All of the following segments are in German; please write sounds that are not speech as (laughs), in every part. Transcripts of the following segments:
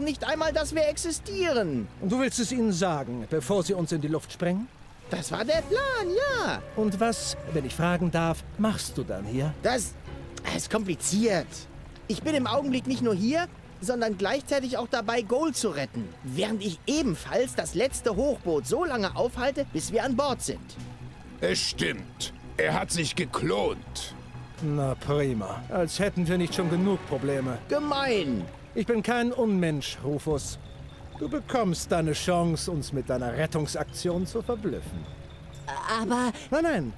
nicht einmal, dass wir existieren. Und du willst es ihnen sagen, bevor sie uns in die Luft sprengen? Das war der Plan, ja. Und was, wenn ich fragen darf, machst du dann hier? Das ist kompliziert. Ich bin im Augenblick nicht nur hier, sondern gleichzeitig auch dabei, Gold zu retten. Während ich ebenfalls das letzte Hochboot so lange aufhalte, bis wir an Bord sind. Es stimmt. Er hat sich geklont. Na prima. Als hätten wir nicht schon genug Probleme. Gemein. Ich bin kein Unmensch, Rufus. Du bekommst deine Chance, uns mit deiner Rettungsaktion zu verblüffen. Aber... Nein, nein.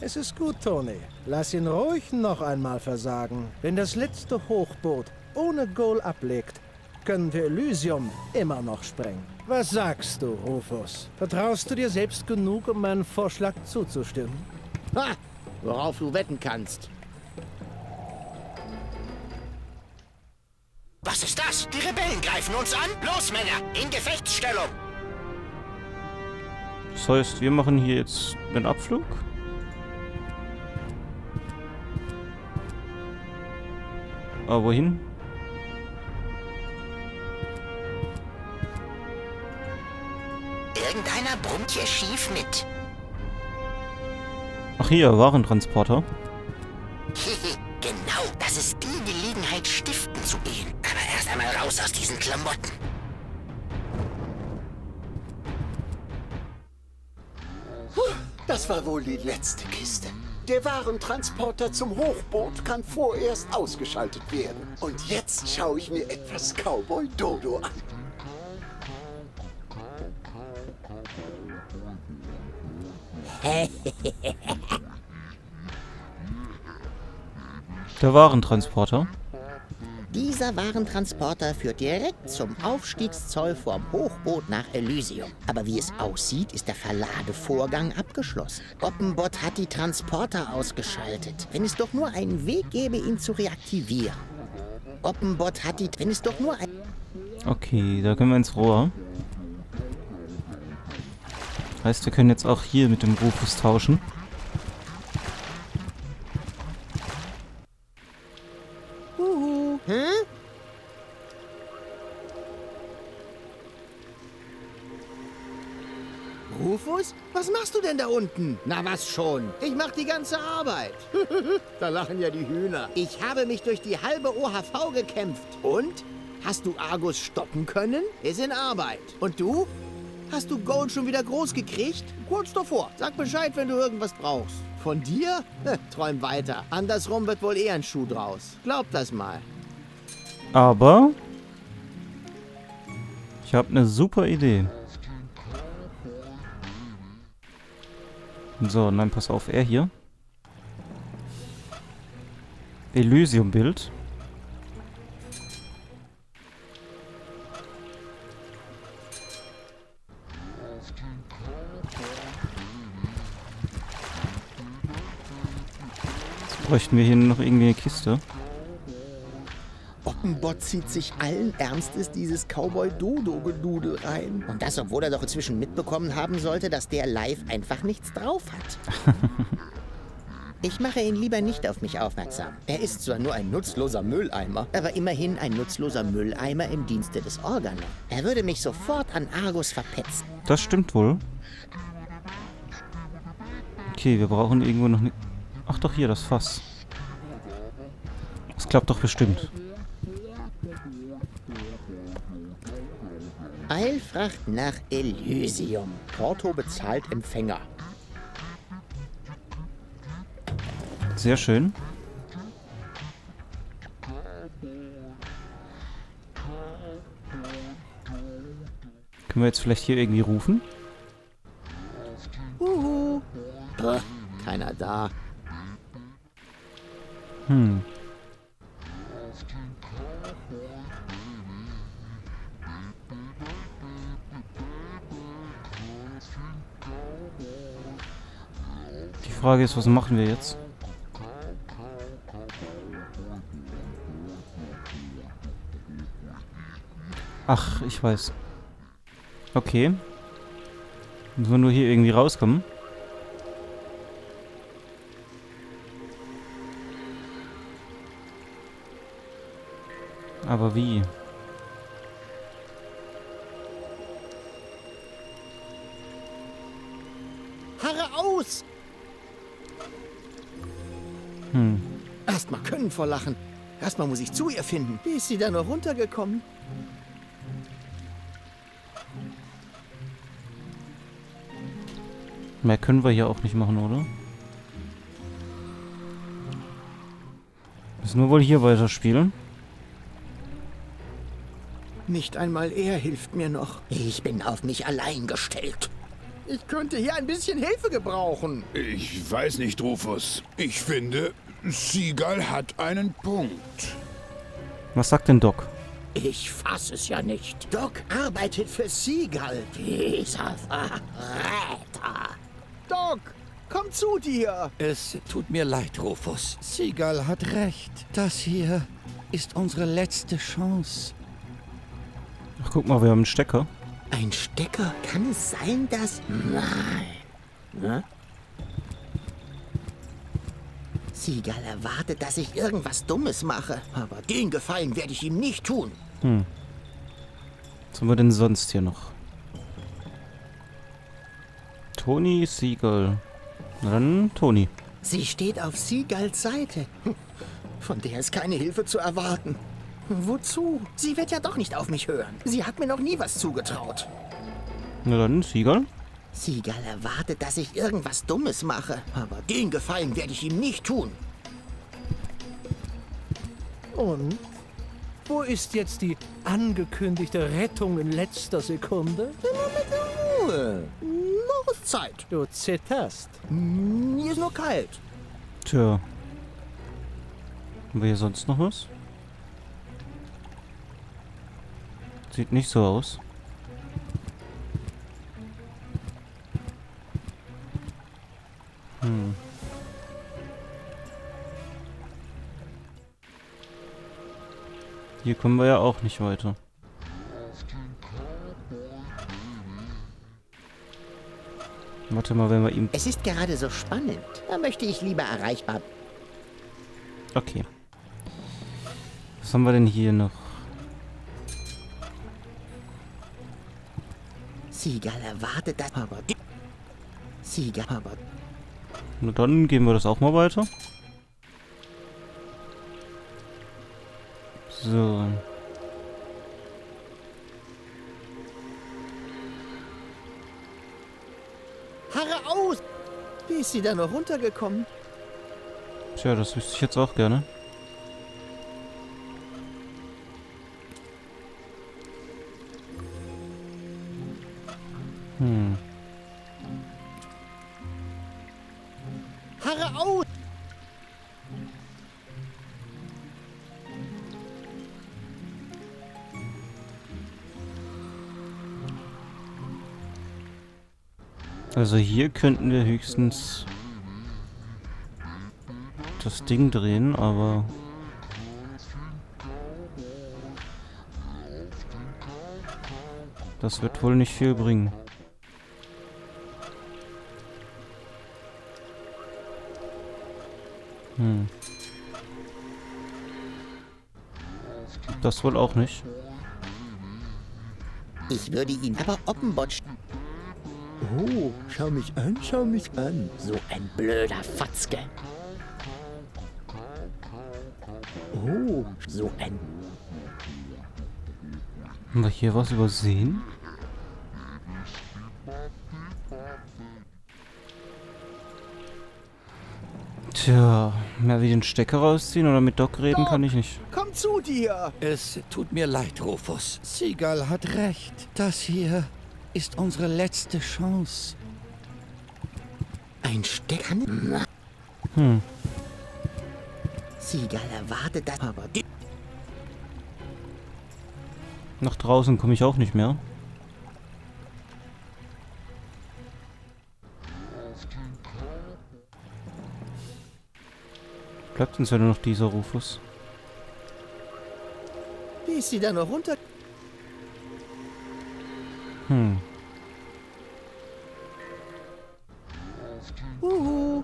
Es ist gut, Tony. Lass ihn ruhig noch einmal versagen. Wenn das letzte Hochboot ohne Goal ablegt, können wir Elysium immer noch sprengen. Was sagst du, Rufus? Vertraust du dir selbst genug, um meinem Vorschlag zuzustimmen? Ha! Worauf du wetten kannst. Was ist das? Die Rebellen greifen uns an? Los, Männer, in Gefechtsstellung! Das heißt, wir machen hier jetzt den Abflug. Aber wohin? Irgendeiner brummt hier schief mit. Ach hier, Warentransporter. (laughs) genau, das ist die Gelegenheit, stiften zu gehen. Aber erst einmal raus aus diesen Klamotten. Das war wohl die letzte Kiste. Der Warentransporter zum Hochboot kann vorerst ausgeschaltet werden. Und jetzt schaue ich mir etwas Cowboy Dodo an. (laughs) Der Warentransporter. Dieser Warentransporter führt direkt zum Aufstiegszoll vom Hochboot nach Elysium. Aber wie es aussieht, ist der Verladevorgang abgeschlossen. Oppenbot hat die Transporter ausgeschaltet. Wenn es doch nur einen Weg gäbe, ihn zu reaktivieren. Oppenbot hat die... Wenn es doch nur ein... Okay, da können wir ins Rohr. Heißt, wir können jetzt auch hier mit dem Rufus tauschen. Unten? Na was schon? Ich mach die ganze Arbeit. (laughs) da lachen ja die Hühner. Ich habe mich durch die halbe OHV gekämpft. Und? Hast du Argus stoppen können? Ist in Arbeit. Und du? Hast du Gold schon wieder groß gekriegt? Kurz davor. Sag Bescheid, wenn du irgendwas brauchst. Von dir? Träum weiter. Andersrum wird wohl eher ein Schuh draus. Glaub das mal. Aber ich habe eine super Idee. So, nein, pass auf, er hier. Elysium-Bild. Bräuchten wir hier noch irgendwie eine Kiste. Oppenbot zieht sich allen Ernstes dieses Cowboy-Dodo-Gedudel rein. Und das, obwohl er doch inzwischen mitbekommen haben sollte, dass der live einfach nichts drauf hat. (laughs) Ich mache ihn lieber nicht auf mich aufmerksam. Er ist zwar nur ein nutzloser Mülleimer, aber immerhin ein nutzloser Mülleimer im Dienste des Organon. Er würde mich sofort an Argus verpetzen. Das stimmt wohl. Okay, wir brauchen irgendwo noch... Ne Ach doch, hier, das Fass. Das klappt doch bestimmt. Eilfracht nach Elysium. Porto bezahlt Empfänger. Sehr schön. Können wir jetzt vielleicht hier irgendwie rufen? Frage ist, was machen wir jetzt? Ach, ich weiß. Okay. Müssen wir nur hier irgendwie rauskommen? Aber wie? Hm. Erstmal können vor Lachen. Erstmal muss ich zu ihr finden. Wie ist sie da noch runtergekommen? Mehr können wir hier auch nicht machen, oder? Müssen wir wohl hier weiterspielen? Nicht einmal er hilft mir noch. Ich bin auf mich allein gestellt. Ich könnte hier ein bisschen Hilfe gebrauchen. Ich weiß nicht, Rufus. Ich finde, Seagull hat einen Punkt. Was sagt denn Doc? Ich fass es ja nicht. Doc arbeitet für Seagull. Dieser Verräter. Doc, komm zu dir. Es tut mir leid, Rufus. Seagull hat recht. Das hier ist unsere letzte Chance. Ach, guck mal, wir haben einen Stecker. Ein Stecker? Kann es sein, dass... Nein. Siegal erwartet, dass ich irgendwas Dummes mache. Aber den Gefallen werde ich ihm nicht tun. Was haben wir denn sonst hier noch? Tony Siegel. Dann Tony. Sie steht auf Seagulls Seite. Hm, Von der ist keine Hilfe zu erwarten. Wozu? Sie wird ja doch nicht auf mich hören. Sie hat mir noch nie was zugetraut. Na dann Siegel. Siegal erwartet, dass ich irgendwas Dummes mache. Aber den Gefallen werde ich ihm nicht tun. Und? Wo ist jetzt die angekündigte Rettung in letzter Sekunde? Ruhe. Noch ist Zeit. Du zitterst. Mir ist nur kalt. Tja. Haben wir hier sonst noch was? Sieht nicht so aus. Hm. Hier kommen wir ja auch nicht weiter. Warte mal, wenn wir ihm... Es ist gerade so spannend. Da möchte ich lieber erreichbar. Okay. Was haben wir denn hier noch? Siegal erwartet, dass... Aber Siegal... aber Na dann gehen wir das auch mal weiter. So. Harre aus! Wie ist sie da noch runtergekommen? Tja, das wüsste ich jetzt auch gerne. Hm. Harre aus! Also hier könnten wir höchstens das Ding drehen, aber... Das wird wohl nicht viel bringen. Hm. Das wohl auch nicht. Ich würde ihn aber Oppenbot... Oh, schau mich an, schau mich an. So ein blöder Fatzke. Oh, So ein... Haben wir hier was übersehen? Tja, mehr wie den Stecker rausziehen oder mit Doc reden kann ich nicht. komm zu dir! Es tut mir leid, Rufus. Seagull hat recht. Das hier ist unsere letzte Chance. Ein Stecker... Hm. Siegal erwartet, dass... Aber die, Nach draußen komme ich auch nicht mehr. Bleibt uns ja nur noch dieser Rufus. wie ist sie da noch runter? Hm. Uhu.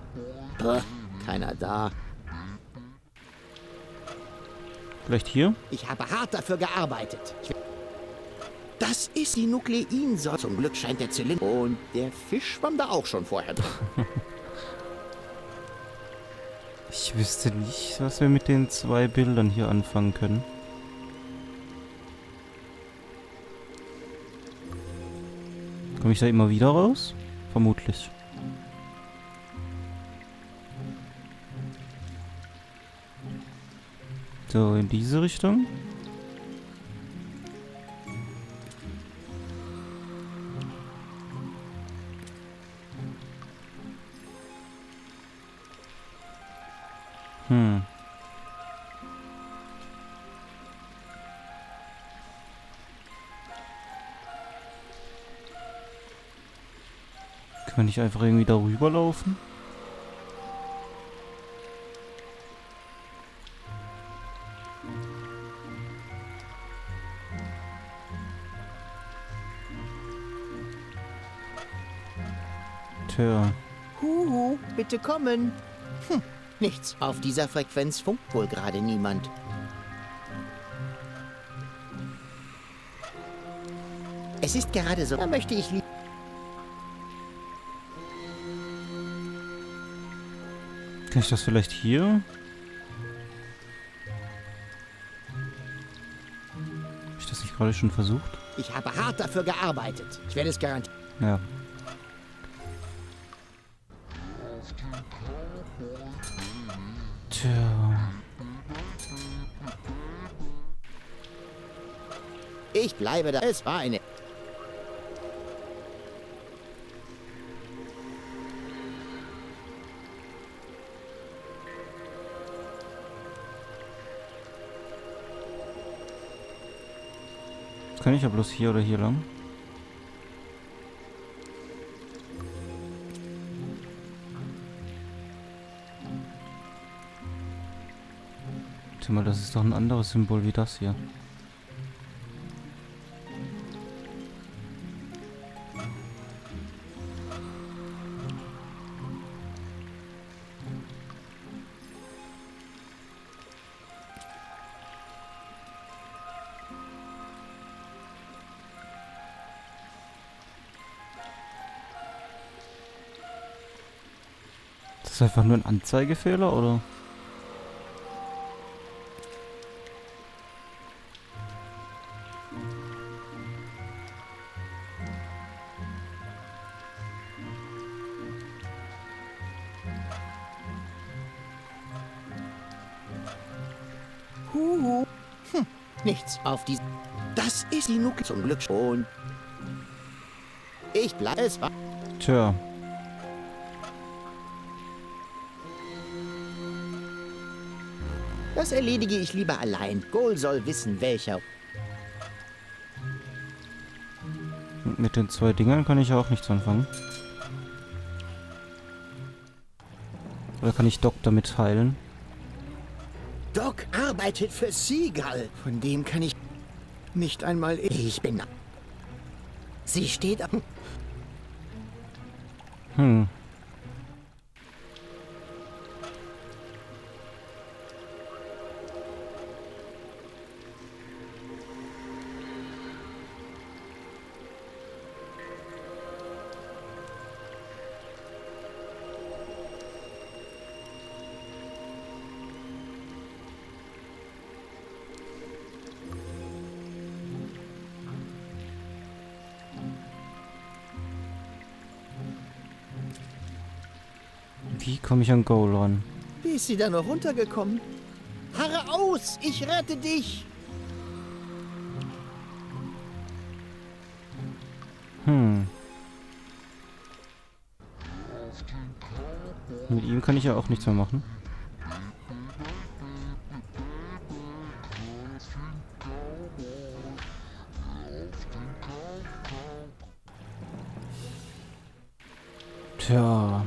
Puh, keiner da. Vielleicht hier? Ich habe hart dafür gearbeitet. Das ist die Nukleinsäure. Zum Glück scheint der Zylinder. Und der Fisch schwamm da auch schon vorher drin. (laughs) Ich wüsste nicht, was wir mit den zwei Bildern hier anfangen können. Komme ich da immer wieder raus? Vermutlich. So, in diese Richtung. Hm. Können nicht einfach irgendwie darüber laufen? Tja. Huhu, bitte kommen. Nichts. Auf dieser Frequenz funkt wohl gerade niemand. Es ist gerade so, da möchte ich lieber... Kann ich das vielleicht hier? Hab ich das nicht gerade schon versucht? Ich habe hart dafür gearbeitet. Ich werde es garantieren. Ja. Ich bleibe da. Es war eine... Jetzt kann ich ja bloß hier oder hier lang. Mal, das ist doch ein anderes Symbol wie das hier. Das ist einfach nur ein Anzeigefehler, oder? Huhu. Hm, nichts. Auf die... Das ist die Nuke zum Glück schon. Ich bleibe... Es. Tja. Das erledige ich lieber allein. Goal soll wissen, welcher... Mit den zwei Dingern kann ich ja auch nichts anfangen. Oder kann ich Doc damit heilen? Doc arbeitet für Seagull. Von dem kann ich nicht einmal... Ich bin... Sie steht... am- Hm. Wie komme ich an Goal ran? Wie ist sie da noch runtergekommen? Harre aus! Ich rette dich! Hm. Mit ihm kann ich ja auch nichts mehr machen. Tja.